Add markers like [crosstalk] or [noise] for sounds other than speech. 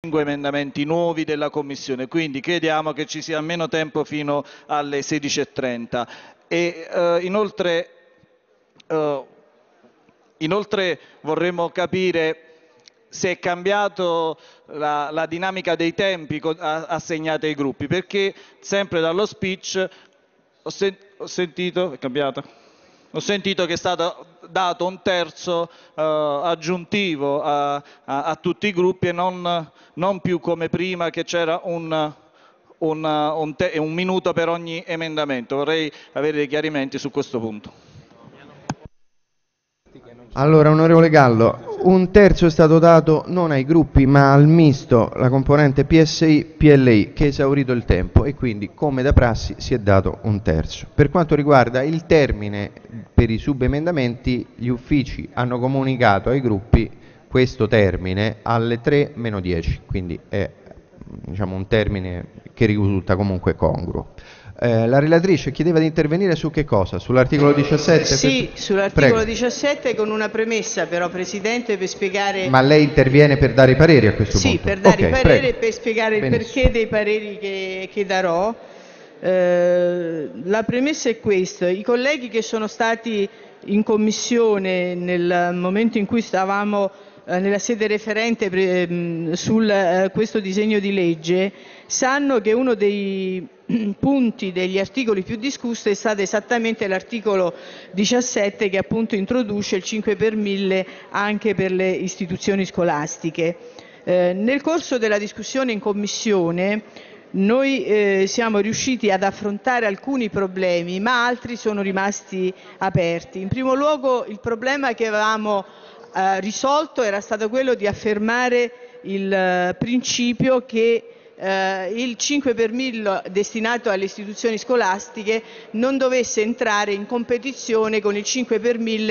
5 emendamenti nuovi della Commissione, quindi chiediamo che ci sia meno tempo fino alle 16.30. E, eh, inoltre, eh, inoltre vorremmo capire se è cambiato la, la dinamica dei tempi assegnati ai gruppi, perché sempre dallo speech ho, sen ho sentito? Ho sentito che è stato dato un terzo eh, aggiuntivo a, a, a, tutti i gruppi e non, non più come prima che c'era un, un, un, un minuto per ogni emendamento. Vorrei avere dei chiarimenti su questo punto. Allora, onorevole Gallo, un terzo è stato dato non ai gruppi ma al misto, la componente PSI-PLI, che ha esaurito il tempo e quindi, come da prassi, si è dato un terzo. Per quanto riguarda il termine per i subemendamenti, gli uffici hanno comunicato ai gruppi questo termine alle 3 meno 10, quindi è diciamo, un termine che risulta comunque congruo. Eh, la relatrice chiedeva di intervenire su che cosa? Sull'articolo 17? Sì, per... sull'articolo 17 con una premessa però Presidente per spiegare... Ma lei interviene per dare i pareri a questo sì, punto? Sì, per dare okay, i pareri prego. e per spiegare Benissimo. il perché dei pareri che, che darò. Eh, la premessa è questa, i colleghi che sono stati in commissione nel momento in cui stavamo nella sede referente mm, su eh, questo disegno di legge sanno che uno dei [clears throat] punti degli articoli più discussi è stato esattamente l'articolo 17 che appunto introduce il 5 per 1000 anche per le istituzioni scolastiche. Eh, nel corso della discussione in Commissione noi eh, siamo riusciti ad affrontare alcuni problemi, ma altri sono rimasti aperti. In primo luogo il problema che avevamo eh, risolto era stato quello di affermare il eh, principio che eh, il 5 per 1000 destinato alle istituzioni scolastiche non dovesse entrare in competizione con il 5 per 1000